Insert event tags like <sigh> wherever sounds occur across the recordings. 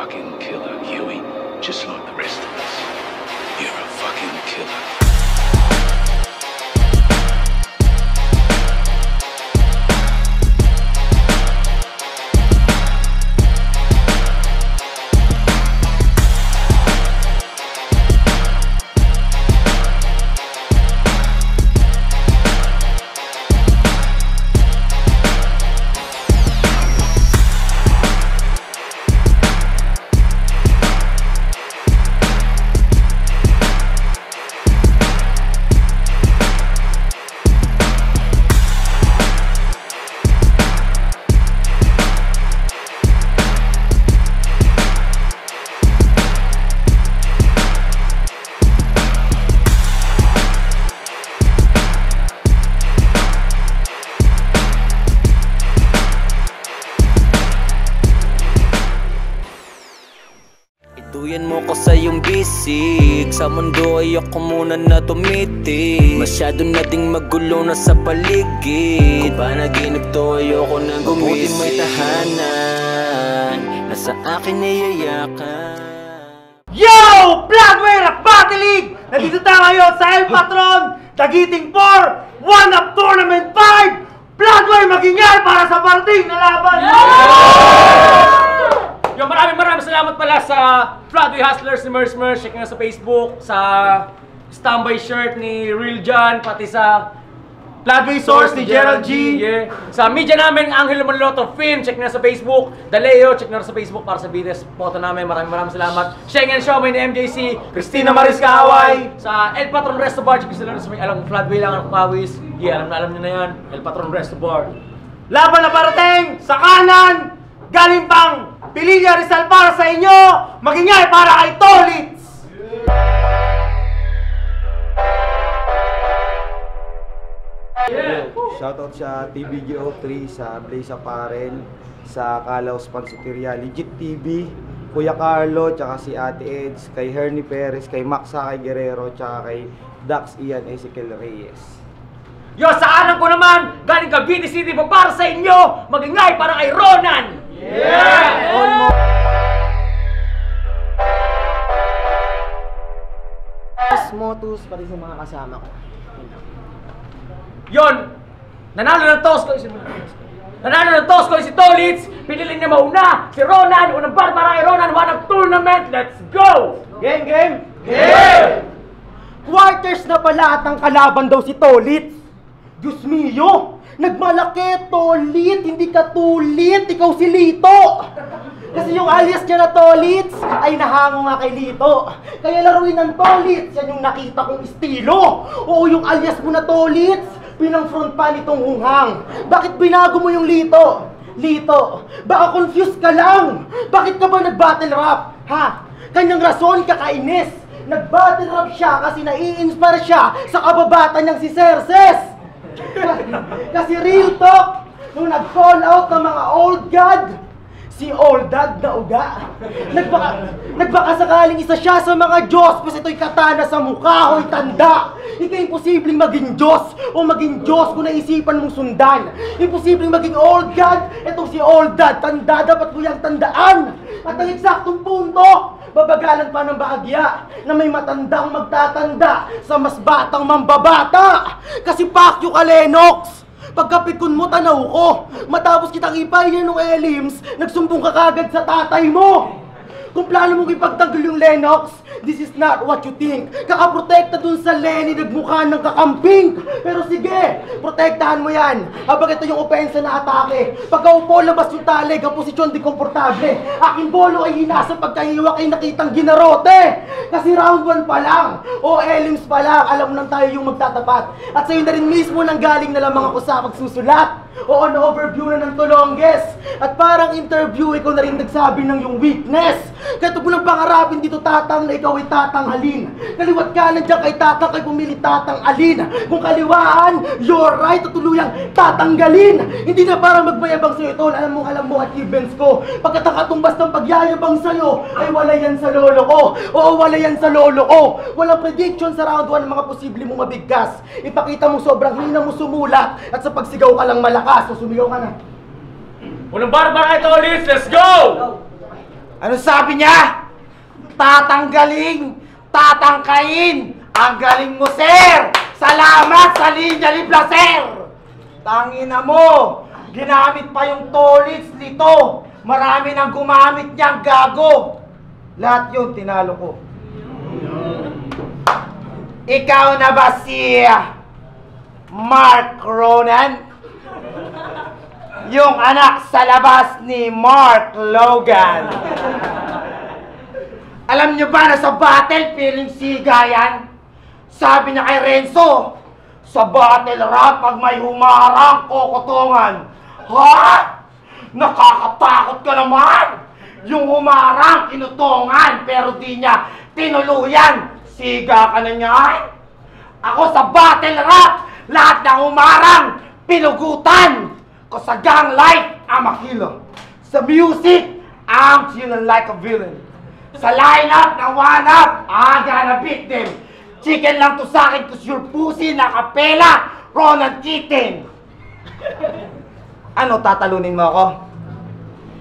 fucking killer, Huey. Just like the rest of us. Sa iyong bisig. Sa mundo ay ako muna na tumitig. Masyado na ding magulo na sa paligid. Kung panaginip to ayoko nang gumising Mabuti may tahanan. Na sa akin nayayakan Yo! Rock Battle League! Nandito tayo ngayon sa El Patron, Tagiting 4, One Up Tournament 5! Bloodway magingay para sa parting na laban! Yo, maraming maraming salamat pala sa Broadway Hustlers ni Merce Merce. Check nyo sa Facebook, sa standby shirt ni Real John, pati sa Bloodway Source ni Gerald G. Yeah. Sa media namin, Angelo Manloto Film. Check nyo sa Facebook. Daleo, check nyo sa Facebook para sa videos photo namin. Maraming maraming salamat. Schengen Show, may ni MJC. Christina Maris Kaaway. Sa El Patron Resto Bar. Check nyo sila sa may alam, Floodway lang ang pawis. Yeah, alam na alam nyo na yan. El Patron Resto Bar. Laban na parating sa kanan! Galing pang Pililla Rizal para sa inyo! Magingay para kay Tolitz! Shoutout sa TVGO3, sa Blaze Apparel, sa Kalaos Pansiteria, Legit TV, Kuya Carlo, tsaka si Ate Eds, kay Hernie Perez, kay Max kay Guerrero, tsaka kay Dax Ian Ezekiel Reyes. Yo, sa anak ko naman, galing Cavite City pa para sa inyo, magingay para kay Ronan! Motus, pati sa mga kasama ko. Yon! Nanalo ng toss ko si Nanalo ng toss ko si Tolitz, pinili niya mauna si Ronan, unang bar para kay Ronan, one of tournament, let's go! Game, game! Yeah! Quarters na pala at ang kalaban daw si Tolit. Diyos mio! Nagmalaki, Tolit! Hindi ka tulit! Ikaw si Lito! Kasi yung alias niya na Tolits ay nahango nga kay Lito. Kaya laruin ng Tolits, yan yung nakita kong estilo. Oo, yung alias mo na Tolits, pinang front pa nitong hunghang. Bakit binago mo yung Lito? Lito, baka confused ka lang. Bakit ka ba nag-battle rap? Ha? Kanyang rason, kakainis. Nag-battle rap siya kasi nai-inspire siya sa kababata niyang si Cerces. <laughs> kasi real talk, nung nag-call out ng mga old god, si old dad na uga. <laughs> Nagbaka, nagbaka sakaling isa siya sa mga Diyos, kasi ito'y katana sa mukha, ho'y tanda. Ikaw imposibleng maging Diyos o maging Diyos kung naisipan mong sundan. Imposibleng maging old God, itong si old dad, tanda, dapat ko yung tandaan. At ang eksaktong punto, babagalan pa ng bahagya na may matandang magtatanda sa mas batang mambabata. Kasi pakyo ka, Lennox! Pagkapikon mo, tanaw ko. Matapos kitang ipayan ng Elims, nagsumbong ka kagad sa tatay mo. Kung plano mong ipagtanggol yung Lennox, this is not what you think. Kakaprotekta dun sa Lenny, nagmukha ng kakamping. Pero sige, protektahan mo yan. Habang ito yung opensa na atake. Pagkaupo, labas yung talig, ang posisyon di komportable. Aking bolo ay hinasa pagkahiwak ay nakitang ginarote. Kasi round 1 pa lang, o Elims pa lang, alam nang tayo yung magtatapat. At sa'yo na rin mismo nang galing na lamang ako sa pagsusulat. Oo, na-overview na ng Tolonges. At parang interview, ikaw na rin nagsabi ng yung weakness. Kaya ito lang pangarapin dito tatang na ikaw ay tatanghalin. Kaliwat ka nandiyan kay tatang kay pumili tatang alin. Kung kaliwaan, you're right, tutuluyang tatanggalin. Hindi na para magmayabang sa'yo ito, alam mo, alam mo achievements ko. Pagkat ang katumbas ng pagyayabang sa'yo, ay wala yan sa lolo ko. Oo, wala yan sa lolo ko. Walang prediction sa round 1 ng mga posible mong mabigkas. Ipakita mo sobrang hina mo sumulat at sa pagsigaw ka lang malakas. So sumigaw ka na. Unang bar para kay Tolitz, let's go! Ano sabi niya? Tatanggaling, tatangkain. Ang galing mo, sir! Salamat sa linya ni Placer! Tangina mo! Ginamit pa yung tolits nito. Marami nang gumamit niyang gago. Lahat yun, tinalo ko. Ikaw na ba si Mark Ronan? Yung anak sa labas ni Mark Logan. Alam nyo ba na sa battle, feeling siga yan? Sabi niya kay Renzo, sa battle rap, pag may humarang kokotongan. Ha? Nakakatakot ka naman! Yung humarang, kinutongan, pero di niya tinuluyan. Siga ka na niyan? Ako sa battle rap, lahat ng humarang, pinugutan. Cause sa gang life, I'm a hero. Sa music, I'm chilling like a villain. Sa lineup na one up, I gotta beat them. Chicken lang to sa akin cause your pussy nakapela, Ronan Keating. Ano, tatalunin mo ako?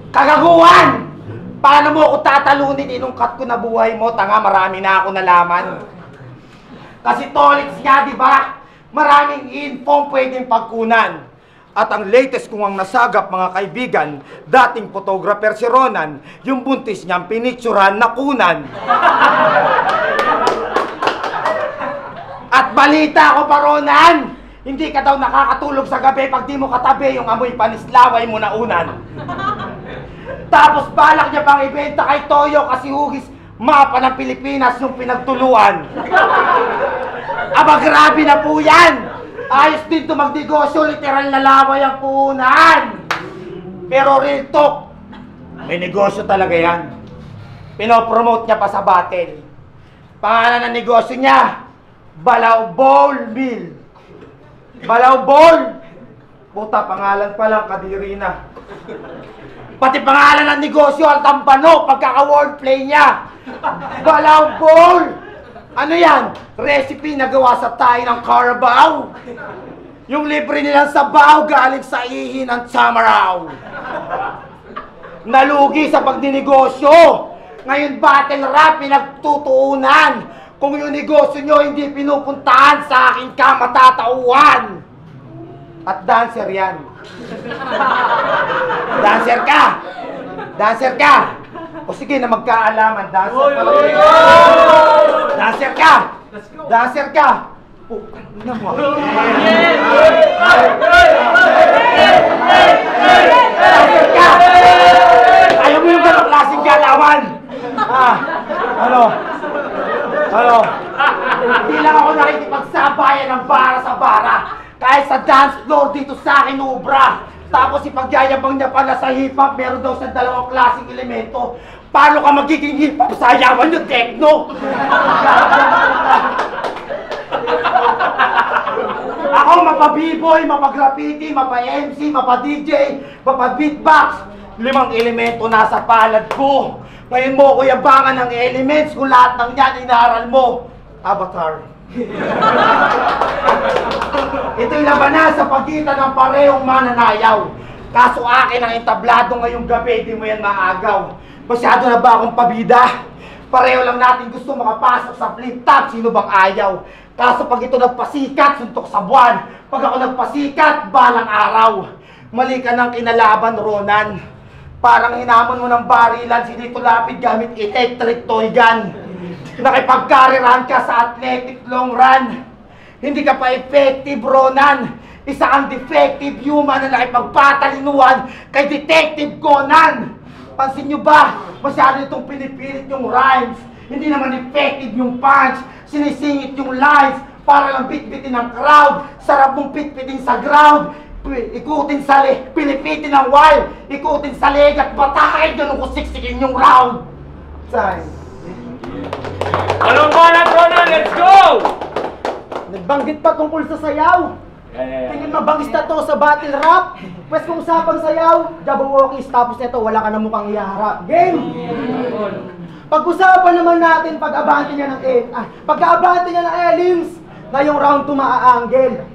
Kagaguhan! Paano mo ako tatalunin? Inungkat ko na buhay mo. Tanga, marami na ako nalaman. Kasi tolits nga, di ba? Maraming info pwedeng pagkunan. At ang latest kong ang nasagap mga kaibigan, dating photographer si Ronan, yung buntis niyang pinicturan na kunan. <laughs> At balita ko pa Ronan, hindi ka daw nakakatulog sa gabi pag di mo katabi yung amoy panislaway mo na unan. <laughs> Tapos balak niya pang ibenta kay Toyo kasi hugis mapa ng Pilipinas yung pinagtuluan. <laughs> Aba grabe na po yan! Ayos din to magnegosyo, literal na laway ang puhunan. Pero real talk, may negosyo talaga yan. Pinopromote niya pa sa battle. Pangalan ng negosyo niya, Balaw Bowl Mill. Balaw Bowl! Puta, pangalan pa lang, kadiri na. Pati pangalan ng negosyo, Altampano, pagkaka-wordplay niya. Balaw Bowl! Ano yan? Recipe na gawa sa tayo ng Carabao. Yung libre nilang sabaw galing sa ihi ng Chamaraw. Nalugi sa pagdinegosyo. Ngayon battle rap pinagtutuunan. Kung yung negosyo nyo hindi pinupuntahan sa akin ka matatauhan. At dancer yan. dancer ka! Dancer ka! O sige na magkaalaman, dancer pala yun. Dancer ka! Dancer ka! Oh, mo? Dancer ka! Ayaw mo yung ganong klaseng galawan! Ah, ano? Ano? Hindi lang ako nakikipagsabayan ng bara sa bara. Kahit sa dance floor dito sa akin, ubra. Tapos ipagyayabang niya pala sa hip-hop, meron daw sa dalawang klaseng elemento. Paano ka magiging hip-hop sa ayawan yung techno? <laughs> Ako mapa-b-boy, mapa-graffiti, mapa-MC, mapa-DJ, mapa-beatbox. Limang elemento nasa palad ko. Ngayon mo ko yabangan ng elements kung lahat ng yan inaaral mo. Avatar. <laughs> Ito'y labanan sa pagitan ng parehong mananayaw. Kaso akin ang entablado ngayong gabi, di mo yan maagaw. Masyado na ba akong pabida? Pareho lang natin gusto makapasok sa flip top, sino bang ayaw? Kaso pag ito nagpasikat, suntok sa buwan. Pag ako nagpasikat, balang araw. Mali ka ng kinalaban, Ronan. Parang hinamon mo ng barilan si Dito Lapid gamit electric toy gun. Nakipagkarirahan ka sa athletic long run. Hindi ka pa effective, Ronan. Isa kang defective human na nakipagpatalinuhan kay Detective Conan. Pansin nyo ba? Masyado itong pinipilit yung rhymes. Hindi naman effective yung punch. Sinisingit yung lines para lang bitbitin ng crowd. Sarap mong pitpitin sa ground. Ikutin sa li, pilipitin ng wild. Ikutin sa leg at batakin. Ganun ko siksikin yung round. Time. Anong balat, Ronan? Let's go! Nagbanggit pa tungkol sa sayaw. Tingin mabangis na to sa battle rap. Pwes kung usapang sayaw, Jabberwockies, tapos neto wala ka na mukhang iharap. Game! Pag-usapan naman natin pag-abante niya ng eh, ah, pag-abante niya ng Elims, ngayong round to maaanggel.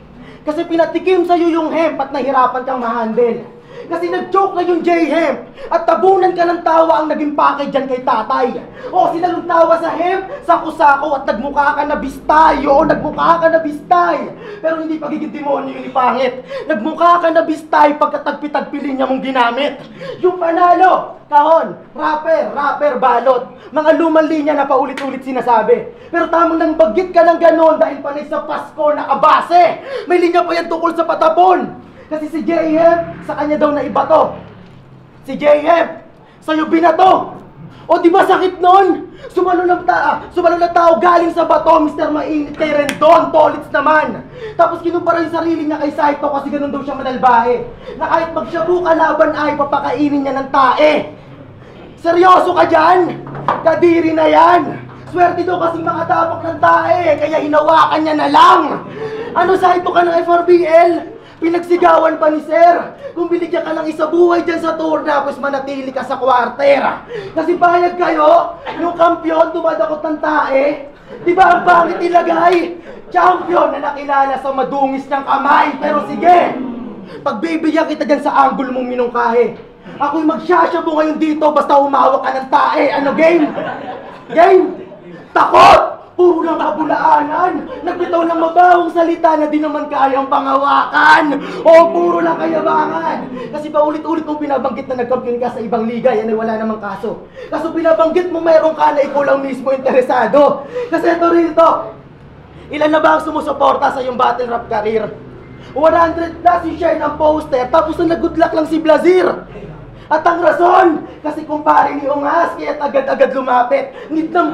Kasi pinatikim sa'yo yung hemp at nahirapan kang mahandle. Kasi nag-joke na yung J-Hemp at tabunan ka ng tawa ang naging package dyan kay tatay. O tawa sa hemp, sako-sako at nagmukha ka na bistay. Oo, nagmukha ka na bistay. Pero hindi pagiging demonyo yun ipangit. Nagmukha ka na bistay pagkatagpi-tagpilin niya mong ginamit. Yung panalo, kahon, rapper, rapper, balot. Mga lumang linya na paulit-ulit sinasabi. Pero tamang nang bagit ka ng ganon dahil panay sa Pasko nakabase. May linya pa yan tungkol sa patabon. Kasi si J.M. sa kanya daw na iba to. Si J.M. sa'yo binato. O di ba sakit nun? Sumalo ng ta sumalo ng tao galing sa bato, Mr. Mainit kay Rendon, Tolits naman. Tapos kinumpara yung sarili niya kay Saito kasi ganun daw siya manalbahe. Na kahit magsyabu kalaban ay papakainin niya ng tae. Seryoso ka dyan? Kadiri na yan! Swerte daw kasi makatapok ng tae, kaya hinawakan niya na lang! Ano sa ito ka ng FRBL? Pinagsigawan pa ni Sir! Kung binigyan ka ng isa buhay dyan sa tour tapos manatili ka sa kwarter! Kasi payag kayo, yung kampyon dumadakot ng tae, Di ba ang pangit ilagay? Champion na nakilala sa madungis ng kamay. Pero sige, pagbibigyan kita dyan sa angulo mong minungkahe. Ako'y magsasyabo ngayon dito basta humawak ka ng tae. Ano game? Game? Takot! Puro lang kabulaanan. Nagbitaw ng mabawang salita na di naman kayang pangawakan. O puro lang kayabangan. Kasi paulit-ulit mong binabanggit na nagkampiyon ka sa ibang liga, yan ay wala namang kaso. Kaso binabanggit mo meron ka na ikaw lang mismo interesado. Kasi ito rito, ilan na ba ang sumusuporta sa iyong battle rap career? 100 plus yung share ng poster, tapos na nag-good luck lang si Blazir. At ang rason, kasi kumpare ni Ungas, kaya agad-agad lumapit.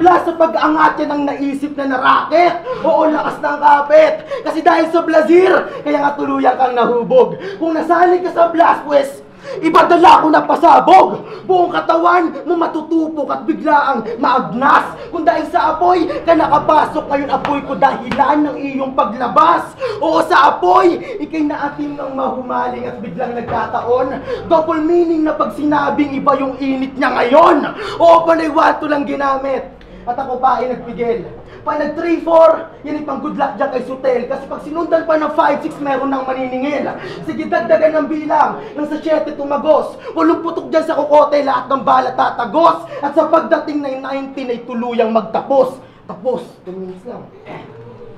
Blast sa pag-angat niya ng naisip na naraket. Oo, lakas ng kapit. Kasi dahil sa Blazir, kaya nga tuluyan kang nahubog. Kung nasali ka sa blast, pues, Ibadala ko na pasabog! Buong katawan mo matutupok at biglaang maagnas! Kung dahil sa apoy ka nakapasok, ngayon apoy ko dahilan ng iyong paglabas! Oo, sa apoy, ikay naatim ng mahumaling at biglang nagkataon. Double meaning na pag sinabing iba yung init niya ngayon! Oo, panay wato lang ginamit! At ako pa ay nagpigil. Pag nag 3-4, yan ay pang good luck dyan kay Sutel. Kasi pag sinundan pa ng 5-6, meron ng maniningil. Sige, dagdagan ng bilang. Nang sa 7 tumagos. Walong putok dyan sa kokote, lahat ng bala tatagos. At sa pagdating ng 19 ay tuluyang magtapos. Tapos, 2 minutes lang.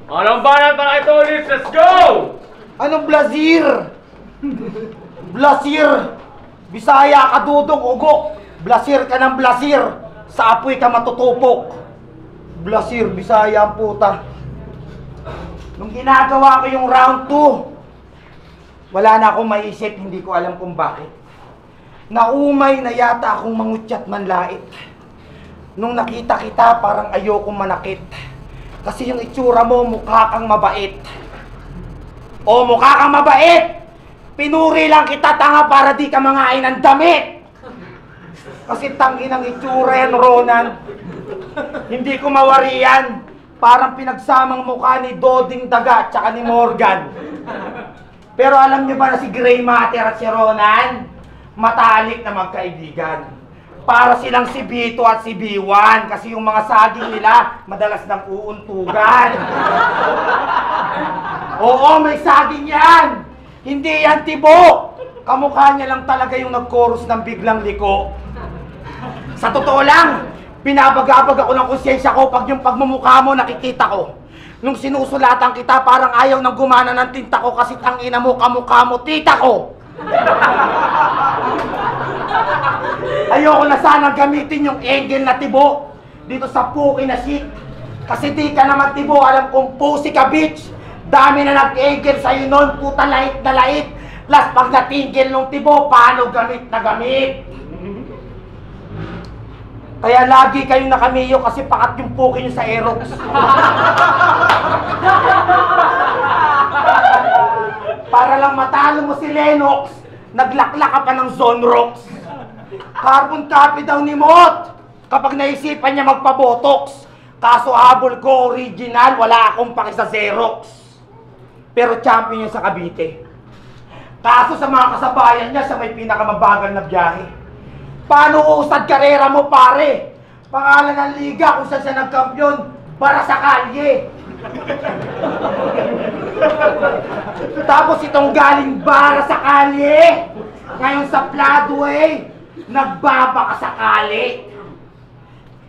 Anong banat para ito ulit? Let's go! Anong Blazir? Blazir! Bisaya ka dudong ugok! Blazir ka ng Blazir! Sa apoy ka matutupok! Blazir, Bisaya ang puta. Nung ginagawa ko yung round 2, wala na akong maisip, hindi ko alam kung bakit. Naumay na yata akong mangutyat manlait. Nung nakita kita, parang ayokong manakit. Kasi yung itsura mo, mukha kang mabait. O mukha kang mabait! Pinuri lang kita tanga para di ka mangain ng damit! Kasi tanggi ng itsura yan, Ronan. Hindi ko mawariyan. Parang pinagsamang mukha ni Doding Daga at saka ni Morgan. Pero alam niyo ba na si Gray Matter at si Ronan? Matalik na magkaibigan. Para silang si Bito at si B1 kasi yung mga saging nila madalas nang uuntugan. Oo, may saging yan! Hindi yan tibo! Kamukha niya lang talaga yung nag-chorus ng biglang liko. Sa totoo lang, binabagabag ako ng konsensya ko pag yung pagmumukha mo nakikita ko. Nung sinusulatan kita, parang ayaw nang gumana ng tinta ko kasi tangina mo, kamukha mo, tita ko. Ayoko na sana gamitin yung angle na tibo dito sa puki na shit. Kasi di ka naman tibo, alam kong pussy ka bitch. Dami na nag-angle sa'yo nun, puta lait na lait. Last pag natingil nung tibo, paano gamit na gamit? Kaya lagi kayong nakamiyo kasi pakat yung puki nyo sa Aerox. Para lang matalo mo si Lennox, naglakla ka pa ng Zonrox. Carbon copy daw ni Mot kapag naisipan niya magpabotox. Kaso habol ko original, wala akong paki sa Xerox. Pero champion niya sa Cavite. Kaso sa mga kasabayan niya, siya may pinakamabagal na biyahe. Paano usad karera mo pare? Pangalan ng liga kung saan siya nagkampiyon, para sa kalye. <laughs> Tapos itong galing bara sa kalye. Ngayon sa Floodway, nagbaba ka sakali.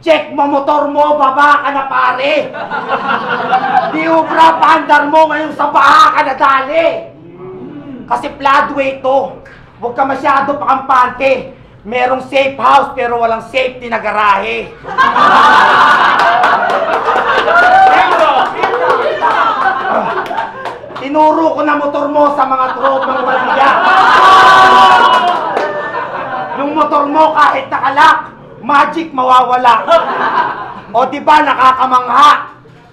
Check mo motor mo, baba ka na pare. Di ubra pandar mo ngayon sa baha ka na dali. Kasi Floodway to. Huwag ka masyado pakampante. Merong safe house pero walang safety na garahe. Tinuro ko na motor mo sa mga tropang walang yak. Yung motor mo kahit nakalak, magic mawawala. O di ba nakakamangha?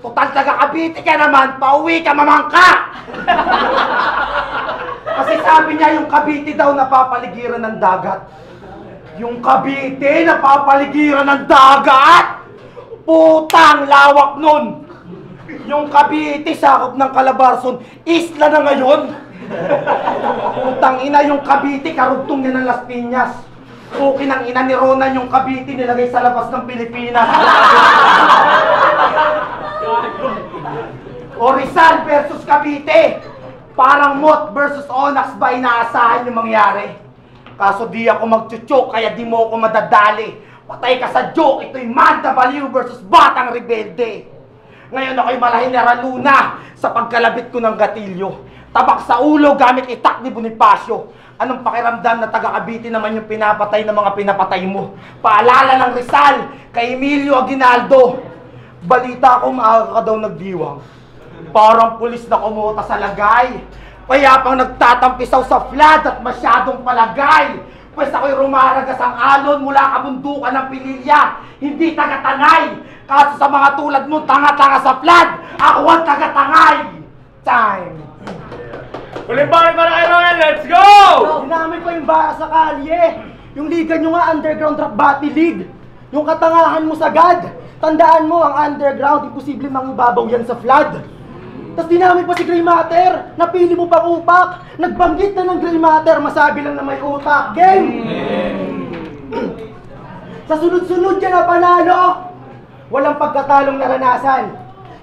Total taga Cavite ka naman, pauwi ka mamangka. Kasi sabi niya yung Cavite daw napapaligiran ng dagat. Yung Cavite napapaligiran ng dagat? Putang lawak nun. Yung Cavite sakop ng Calabarzon, isla na ngayon. Putang ina yung Cavite, karugtong niya ng Las Piñas. Okay ng ina ni Ronan yung Cavite nilagay sa labas ng Pilipinas. o Rizal versus Cavite. Parang Mot versus Onax ba inaasahan yung mangyari? Kaso di ako magchuchok kaya di mo ako madadali. Patay ka sa joke, ito'y Manda Baliw versus Batang Rebelde. Ngayon ako'y malahin na raluna sa pagkalabit ko ng gatilyo. Tabak sa ulo gamit itak ni Bonifacio. Anong pakiramdam na taga Cavite naman yung pinapatay ng mga pinapatay mo? Paalala ng Rizal kay Emilio Aguinaldo. Balita ko maaga ka daw nagdiwang. Parang pulis na kumota sa lagay. Payapang nagtatampisaw sa flood at masyadong palagay. Pwes ako'y rumaragas ang alon mula kabundukan ng pililya. Hindi taga-tangay. Kaso sa mga tulad mo, tanga-tanga sa flood. Ako ang taga-tangay. Time. Uling bakit para kay Ronan, let's go! Ginamit ko yung bara sa kalye. Yung liga nyo nga, underground rap battle league. Yung katangahan mo sagad. Tandaan mo, ang underground, imposible mangibabaw yan sa flood. Tapos dinamit pa si Grey Matter. Napili mo pang upak. Nagbanggit na ng Grey Matter, masabi lang na may utak. Game! Sa sunod-sunod yan na panalo, walang pagkatalong naranasan.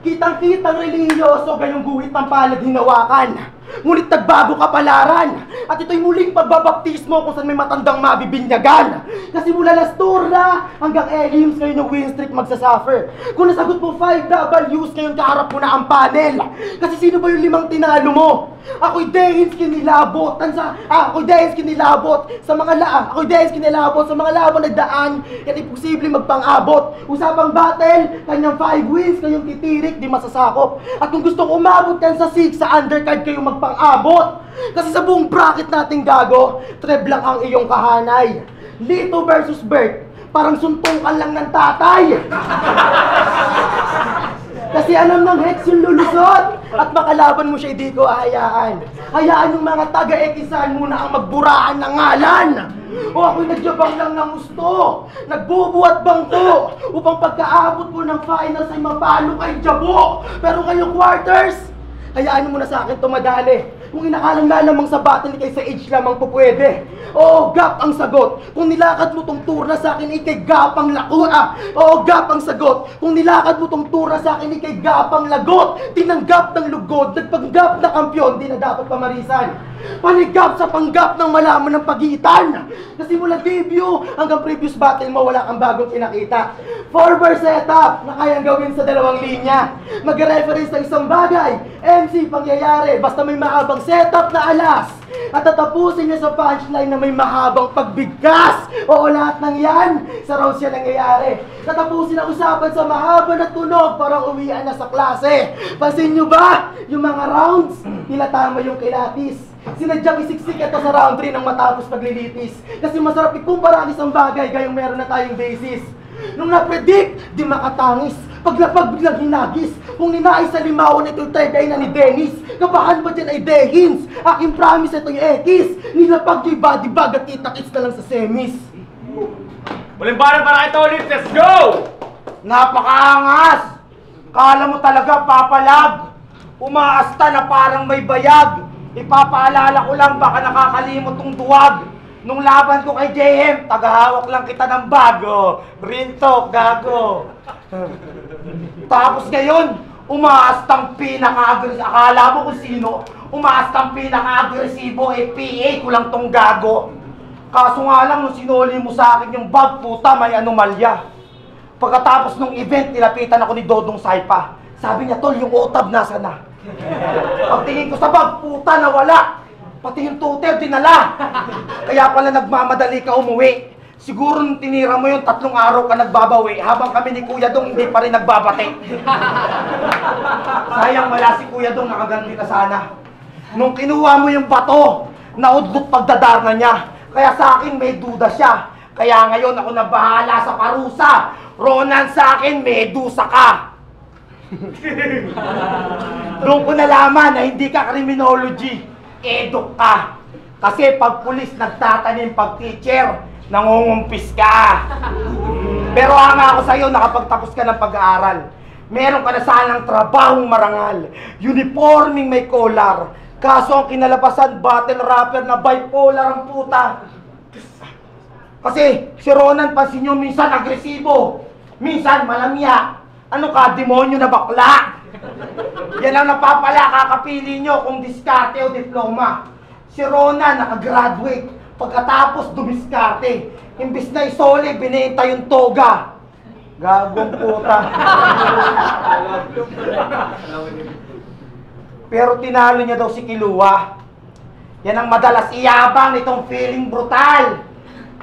Kitang-kitang religyoso, gayong guhit ng palad hinawakan. Ngunit nagbago kapalaran At ito'y muling pagbabaptismo kung saan may matandang mabibinyagan. Kasi mula Lasturna hanggang Elims kayo ng win magsasuffer. Kung nasagot mo 5 W's ngayon kaharap mo na ang panel. Kasi sino ba yung limang tinalo mo? Ako'y Dehins kinilabot. Tansa, ah, ako'y Dehins kinilabot. Sa mga la, ah, ako'y Dehins kinilabot. Sa mga laban nagdaan Yan imposible magpang-abot. Usapang battle, kanyang 5 wins Kayong titirik, di masasakop. At kung gustong umabot yan sa 6 Sa undercard kayo magpang-abot Kasi sa buong bracket nating gago Treb lang ang iyong kahanay Lito versus Bert Parang suntukan lang ng tatay <laughs> kasi alam ng Hex yung lulusot at makalaban mo siya hindi ko ahayaan. Hayaan yung mga taga-ekisan muna ang magburaan ng ngalan. O ako'y nagjabang lang ng gusto. Nagbubuhat bangko upang pagkaabot ko ng finals ay mapalo kay Jabo. Pero ngayong quarters, hayaan mo na sa akin tumadali. Kung inakalang lalamang sa battle kay sa age lamang po pwede. Oo, gap ang sagot. Kung nilakad mo tong turna sa akin, ikay gapang lako ah. Oo, gap ang sagot. Kung nilakad mo tong turna sa akin, ikay gapang lagot. Tinanggap ng lugod, nagpanggap na kampyon, di na dapat pamarisan. Panigap sa panggap ng malaman ng pagitan. Kasi mula debut hanggang previous battle mo, wala kang bagong pinakita. Four-bar setup na kayang gawin sa dalawang linya. Mag-reference sa isang bagay, MC pangyayari, basta may mahabang setup na alas. At tatapusin niya sa punchline na may mahabang pagbigkas. Oo, lahat ng yan, sa rounds yan nangyayari. Tatapusin ang usapan sa mahaba na tunog, parang uwian na sa klase. Pansin nyo ba? Yung mga rounds, nila tama yung kilatis. Sinadyang isiksik ito sa round 3 ng matapos paglilitis. Kasi masarap ikumpara ang isang bagay gayong meron na tayong basis. Nung na-predict, di makatangis. Paglapag biglang hinagis. Kung ninais sa limawan ito tagay na ni Dennis. Kabahan ba dyan ay Dehins? Aking promise ito yung Ekis. Nilapag yung body bag at itakits na lang sa semis. Bakit para kay Tolit, let's go! Napakaangas! Kala mo talaga papalag. Umaasta na parang may bayag. Ipapaalala ko lang baka nakakalimot tong duwag. Nung laban ko kay JM, tagahawak lang kita ng bago. Real talk, gago. Tapos ngayon, umaastang pinaka-aggressive. Akala mo kung sino? Umaastang pinaka-agresibo, eh PA ko lang tong gago. Kaso nga lang, nung sinuli mo sa akin yung bag, puta, may anomalya. Pagkatapos ng event, nilapitan ako ni Dodong Saipa. Sabi niya, tol, yung otab nasa na. Pagtingin ko sa bag, puta, nawala. Pati yung tuter, dinala. Kaya pala nagmamadali ka umuwi. Siguro nung tinira mo yung tatlong araw ka nagbabawi, habang kami ni Kuya Dong hindi pa rin nagbabate. Sayang wala si Kuya Dong, nakaganti ka sana. Nung kinuha mo yung bato, naudlot pagdadarna niya. Kaya sa akin may duda siya. Kaya ngayon ako na bahala sa parusa. Ronan sa akin, may dusa ka. <laughs> Doon ko nalaman na hindi ka criminology, eduk ka. Kasi pag pulis nagtatanim, pag teacher, nangungumpis ka. <laughs> Pero hanga ako sa'yo, nakapagtapos ka ng pag-aaral. Meron ka na sanang trabahong marangal. Uniforming may collar. Kaso ang kinalabasan, battle rapper na bipolar ang puta. Kasi si Ronan, pansin nyo, minsan agresibo. Minsan malamya. Ano ka, demonyo na bakla? Yan ang napapala, kakapili nyo kung diskarte o diploma. Si Ronan, nakagraduate. Pagkatapos, dumiskarte. Imbis na isole, binenta yung toga. Gagong puta. Pero tinalo niya daw si Kilua. Yan ang madalas iyabang nitong feeling brutal.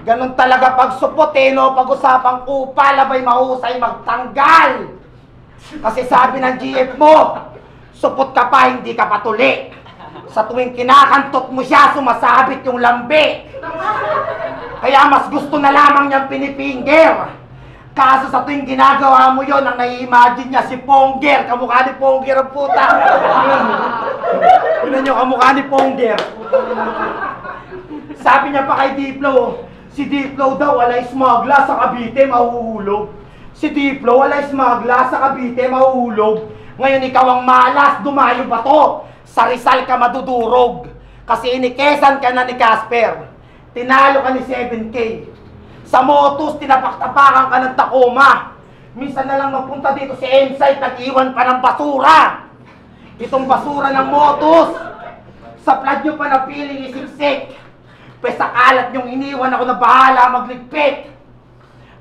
Ganon talaga pag supot eh? Pag-usapang kupal, abay mahusay magtanggal. Kasi sabi ng GF mo, supot ka pa, hindi ka patuli. Sa tuwing kinakantot mo siya, sumasabit yung lambi. Kaya mas gusto na lamang niyang pinipinger. Kaso sa tuwing ginagawa mo yon ang nai-imagine niya si Ponger. Kamukha ni Ponger ang puta. Tignan niyo, kamukha ni Ponger. Sabi niya pa kay Diplo, si Diplo daw walay smagla sa Cavite, mahuhulog. Si Diplo walay smagla sa Cavite, mahuhulog. Ngayon ikaw ang malas, dumayo ba to? Sa Rizal ka madudurog. Kasi inikesan ka na ni Casper. Tinalo ka ni 7K. Sa Motus, tinapak-tapakan ka ng Tacoma. Minsan na lang mapunta dito si Insight, nag-iwan pa ng basura. Itong basura ng Motus. Sa flood nyo pa napiling isiksik. Pwes sa kalat nyong iniwan ako na bahala magligpit.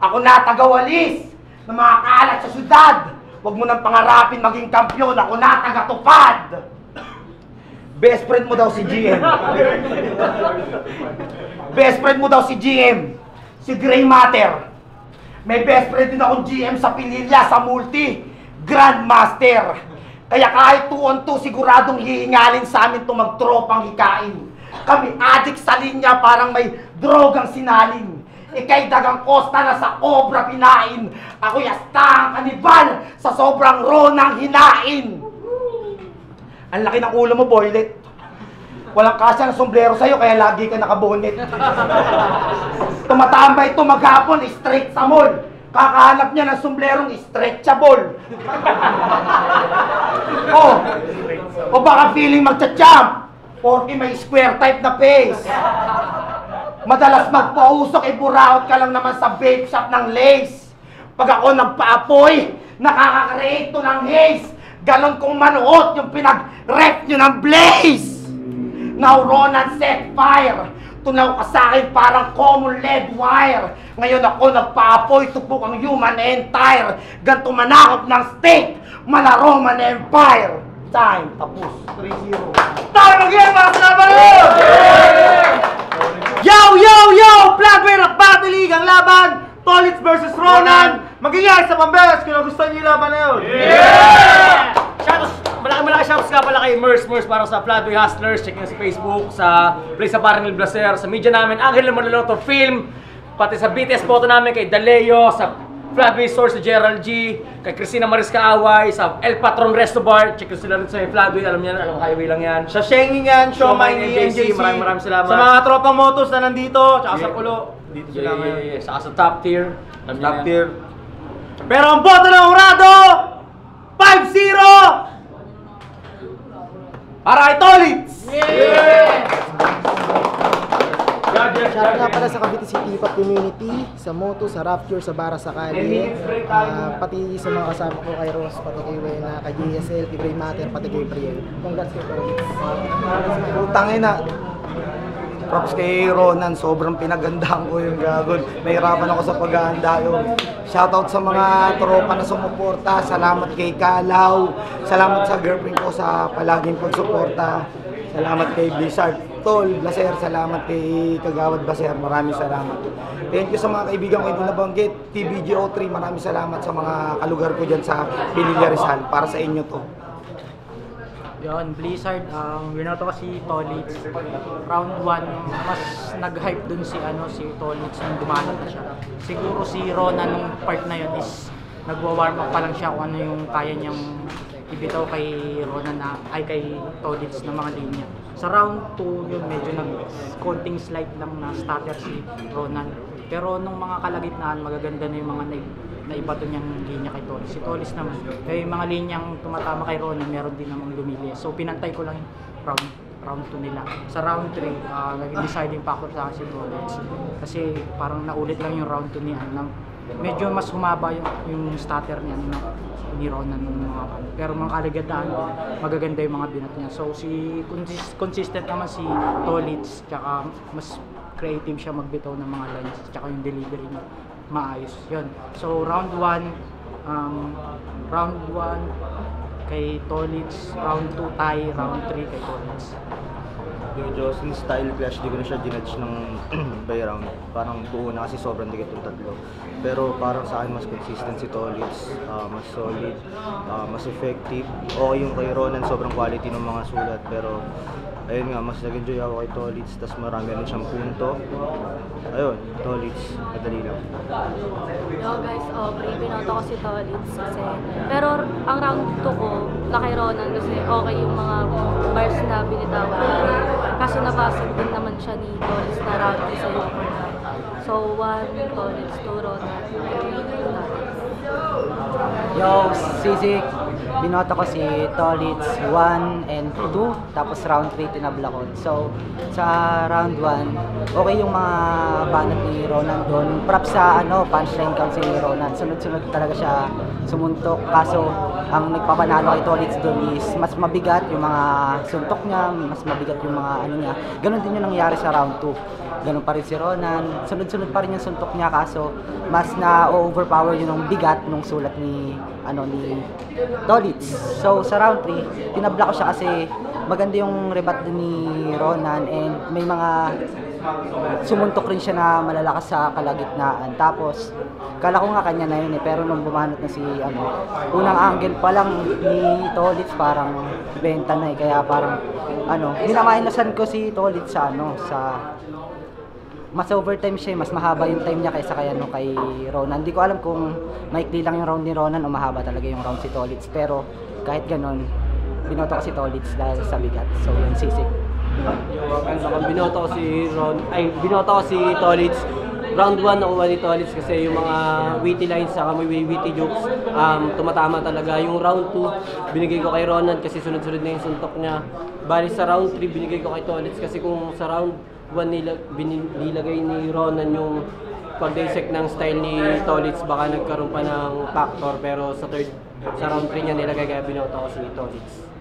Ako na tagawalis ng mga kalat sa syudad. Huwag mo nang pangarapin maging kampyon. Ako na tagatupad. Best friend mo daw si GM. Best friend mo daw si GM. Si Gray Matter. May best friend din akong GM sa Pililya, sa Multi. Grandmaster. Kaya kahit 2 on 2, siguradong hihingalin sa amin itong magtropang hikain. Kami adik sa linya parang may drogang sinalin. Ikay dagang kosta na sa obra pinain. Ako yastang kanibal sa sobrang ronang hinain. Ang laki ng ulo mo, boylet. Walang kasya ng sombrero sa'yo, kaya lagi ka nakabonet. Tumatambay ito maghapon, straight sa mall. Kakahanap niya ng somblerong stretchable. <laughs> oh, o baka feeling magcha-champ. Porque may square type na face. Madalas magpausok, eh buraot ka lang naman sa vape shop ng lace. Pag ako nagpaapoy, nakaka-create to ng haze. Ganon kong manuot yung pinag-rep nyo ng blaze. Now Ronan set fire. Tunaw ka sa akin parang common lead wire. Ngayon ako nagpaapoy, tupok ang human entire. Ganto manakop ng state, malaro man empire. Time, tapos. 3-0. Tayo mag-game, mga salamat yun! Yo, yo, yo! Flatway Rock Battle League ang laban! Tolitz versus Ronan! Magiging sa pambelas kung nagustuhan niyo yung laban na yun! Shoutouts, malaki malaki shoutouts nga pala kay Merce Merce para sa Floodway Hustlers. Check nyo sa Facebook, sa Play sa Paranil Blaser, sa media namin, Angel Manaloto Film, pati sa BTS photo namin kay Daleo, sa Store sa Gerald G, kay Christina Marisca Away, sa El Patron Resto Bar. Check sila rin sa Floodway, alam niyo na, alam highway lang yan. Sa Shenging yan, Shomai ni NJC, maraming maraming salamat. Sa mga tropang motos na nandito, tsaka sa Yeah. pulo. Dito Yeah, sila yeah, ngayon. yeah, yeah. Saka sa top tier. Alam Top na. tier. Pero ang boto ng Urado, 5-0! Para kay Tolitz! Shout nga pala sa Cavite City Hip Hop Community, sa Moto, sa Rapture, sa Bara Sakali, ah, pati sa mga kasama ko kay Ross, pati kay Wena, kay JSL, kay Gray Matter, pati kay Briel. Congrats kay Tolitz. Putang ina. Props kay Ronan, sobrang pinagandaan ko yung gagon. Nahirapan ako sa paghahanda yun. Shoutout sa mga tropa na sumuporta. Salamat kay Kalaw. Salamat sa girlfriend ko sa palaging pagsuporta. Salamat kay Blizzard. Tol, Blaser, salamat kay Kagawad Blaser. Maraming salamat. Thank you sa mga kaibigan ko hindi nabanggit. TBGO3, maraming salamat sa mga kalugar ko dyan sa Pililla Rizal. Para sa inyo to. Yon, Blizzard, ang binoto ko si Tolitz. Round 1, mas nag-hype dun si ano si Tolitz nung dumalo na siya. Siguro si Ronan nung part na yun is nagwa-warm up pa lang siya kung ano yung kaya niyang ibitaw kay Ronan na ay kay Tolitz na mga linya. Sa round 2, yun medyo nag konting slight lang na starter si Ronan. Pero nung mga kalagitnaan, magaganda na yung mga na, na ibato niyang linya kay Tolis. Si Tolis naman, kaya yung mga linyang tumatama kay Ronan, meron din namang lumili. So pinantay ko lang yung round round 2 nila. Sa round 3, uh, naging deciding factor sa akin si Tolis. Kasi parang naulit lang yung round 2 ni Anam. Medyo mas humaba yung, yung starter niya no, ni Ronan nung mga ano. Pero mga kalagandaan, magaganda yung mga binat niya. So si consis- consistent naman si Tolitz, tsaka mas creative siya magbitaw ng mga lines, tsaka yung delivery niya maayos. Yun. So round 1, um, round 1 kay Tolitz, round 2 tie, round 3 kay Tolitz. Yung Jocelyn style clash, di ko na siya ginudge ng <clears throat> by round. Parang buo na kasi sobrang dikit yung tatlo. Pero parang sa akin mas consistent si Tolitz, ah, mas solid, ah, mas effective. Okay yung kay Ronan, sobrang quality ng mga sulat. Pero ayun nga, mas nag-enjoy ako kay Tolitz, tas marami rin siyang punto. Ayun, Tolitz, madali lang. Yo guys, Aubrey, binoto ko si Tolitz kasi pero ang round 2 ko kay Ronan kasi okay yung mga bars na binitawan. Kaso nabasag din naman siya ni Tolitz na round 2 sa Yoker na. So 1 Tolitz, 2 Ronan, 3 Tolitz. Yo, Sisik, binoto ko si Tolitz 1 and 2, tapos round 3 tinabla ko. So, sa round 1, okay yung mga banat ni Ronan doon. Props sa ano, punchline count si Ronan. Sunod-sunod talaga siya sumuntok. Kaso, ang nagpapanalo kay Tolitz doon is mas mabigat yung mga suntok niya, mas mabigat yung mga ano niya. Ganon din yung nangyari sa round 2. Ganon pa rin si Ronan. Sunod-sunod pa rin yung suntok niya kaso mas na-overpower yun ng bigat nung sulat ni ano ni Tolitz. So sa round 3, tinabla ko siya kasi maganda yung rebat ni Ronan and may mga sumuntok rin siya na malalakas sa kalagitnaan. Tapos, kala ko nga kanya na yun eh, pero nung bumanat na si, ano, unang angle pa lang ni Tolitz parang benta na eh, kaya parang, ano, minamainasan ko si Tolitz sa, ano, sa, mas overtime siya, eh, mas mahaba yung time niya kaysa kay, ano, kay Ronan. Hindi ko alam kung maikli lang yung round ni Ronan o mahaba talaga yung round si Tolitz, pero kahit ganun, binoto ko si Tolitz dahil sa bigat. So, yun, sisik. Ang binoto ko si Ron, ay binoto ko si Tolitz. Round 1 nakuha ni Tolitz kasi yung mga witty lines saka may witty jokes um, tumatama talaga. Yung round 2 binigay ko kay Ronan kasi sunod-sunod na yung suntok niya. Bali sa round 3 binigay ko kay Tolitz kasi kung sa round 1 nila, bin- nilagay ni Ronan yung pag-dissect ng style ni Tolitz baka nagkaroon pa ng factor pero sa third sa round 3 niya nilagay kaya binoto ko si Tolitz.